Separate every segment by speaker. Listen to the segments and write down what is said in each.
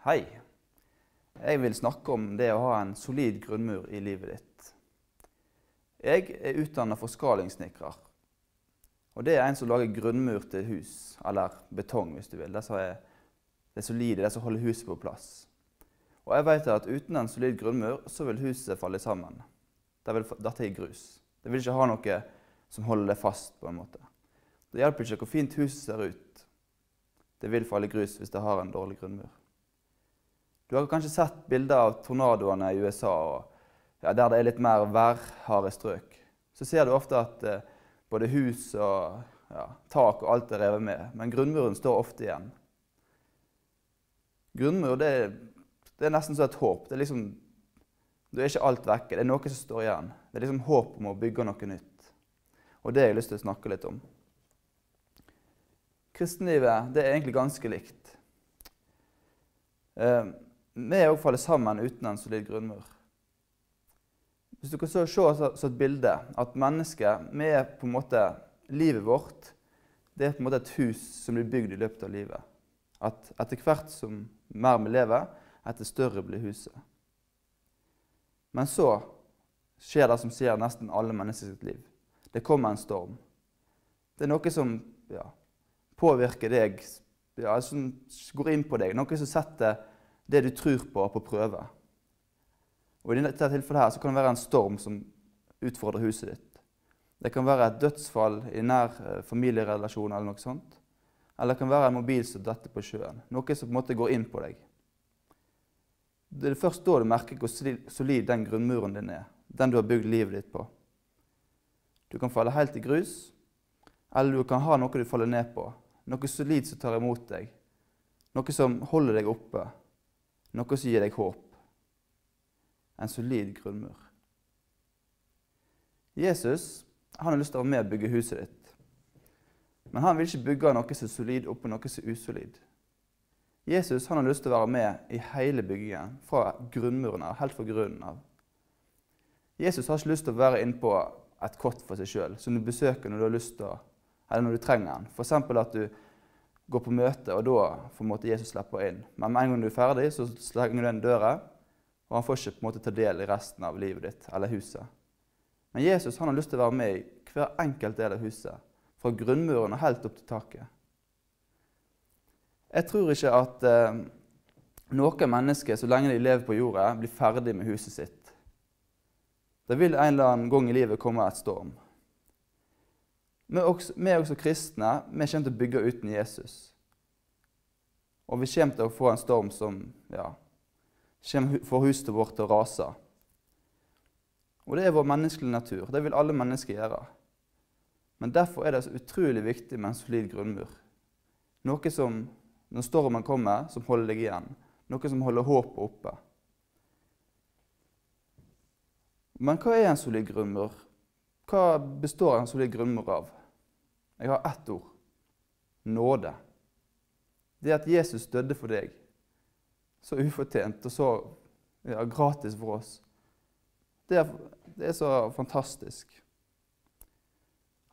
Speaker 1: Hei. Jeg vil snakke om det å ha en solid grunnmur i livet ditt. Jeg er utdanna forskalingssnekrer. Og det er en som lager grunnmur til hus, eller betong hvis du vil. Det som er det solide, det som holder huset på plass. Og jeg vet at uten en solid grunnmur så vil huset falle sammen. Det vil dette i grus. Det vil ikke ha noe som holder det fast. på en måte. Det hjelper ikke hvor fint huset ser ut. Det vil falle grus hvis det har en dårlig grunnmur. Du har kanskje sett bilder av tornadoene i USA og, ja, der det er litt mer værharde strøk. Så ser du ofte at eh, både hus og ja, tak og alt er revet med, men grunnmuren står ofte igjen. Grunnmur det, det er nesten som et håp. Det er liksom, Da er ikke alt vekke. Det er noe som står igjen. Det er liksom håp om å bygge noe nytt. Og det har jeg lyst til å snakke litt om. Kristenlivet det er egentlig ganske likt. Eh, vi òg faller sammen uten en solid grunnmur. Hvis du kan se så, et bilde at mennesket vi er på en måte Livet vårt det er på en måte et hus som blir bygd i løpet av livet. At etter hvert som mer vi lever, etter større blir huset. Men så skjer det som skjer nesten alle menneskers liv. Det kommer en storm. Det er noe som ja, påvirker deg, ja, som går inn på deg. Noe som setter det du tror på, på prøve. Og I dette tilfellet her så kan det være en storm som utfordrer huset ditt. Det kan være et dødsfall i nær eh, familierelasjon eller noe sånt. Eller det kan være en mobil som detter på sjøen. Noe som på en måte går inn på deg. Det er først da du merker hvor solid den grunnmuren din er. Den du har bygd livet ditt på. Du kan falle helt i grus, eller du kan ha noe du faller ned på. Noe solid som tar imot deg. Noe som holder deg oppe noe som gir deg håp. En solid grunnmur. Jesus han har lyst til å være med og bygge huset ditt. Men han vil ikke bygge noe som er solid oppå noe som er usolid. Jesus han har lyst til å være med i hele byggingen, fra grunnmuren av, helt fra grunnen av. Jesus har ikke lyst til å være inne på et kott for seg sjøl, som du besøker når du har lyst til å, eller når du trenger den. F.eks. at du går på møte, og da får måte, Jesus slippe inn. Men med en gang du er ferdig, så slenger du igjen døra, og han får ikke på en måte ta del i resten av livet ditt eller huset. Men Jesus han har lyst til å være med i hver enkelt del av huset, fra grunnmuren og helt opp til taket. Jeg tror ikke at eh, noen mennesker, så lenge de lever på jorda, blir ferdig med huset sitt. Det vil en eller annen gang i livet komme et storm. Vi også, vi også kristne. Vi kommer til å bygge uten Jesus. Og vi kommer til å få en storm som ja, får huset vårt til å rase. Og det er vår menneskelige natur. Det vil alle mennesker gjøre. Men derfor er det så utrolig viktig med en solid grunnmur. Noe som, når stormen kommer, som holder deg igjen. Noe som holder håpet oppe. Men hva er en solid grunnmur? Hva består en solid grunnmur av? Jeg har ett ord nåde. Det at Jesus døde for deg, så ufortjent og så ja, gratis for oss, det er, det er, så fantastisk.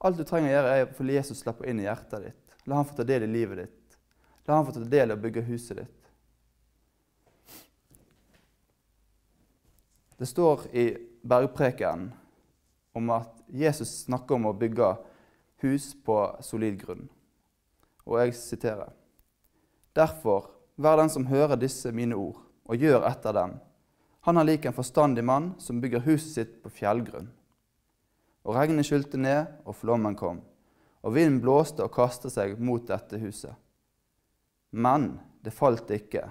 Speaker 1: Alt du trenger å gjøre, er å få Jesus slippe inn i hjertet ditt. La han få ta del i livet ditt. La han få ta del i å bygge huset ditt. Det står i bergprekenen om at Jesus snakker om å bygge hus på solid grunn. Og jeg siterer.: Derfor, vær den som hører disse mine ord, og gjør etter dem. Han er lik en forstandig mann som bygger huset sitt på fjellgrunn. Og regnet skylte ned, og flommen kom, og vinden blåste og kastet seg mot dette huset. Men det falt ikke,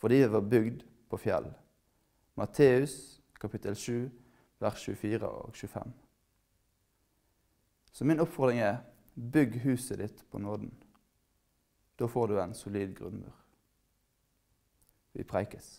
Speaker 1: fordi det var bygd på fjell. Matteus kapittel 7, vers 24 og 25. Så min oppfordring er bygg huset ditt på nåden. Da får du en solid grunnmur. Vi preikes.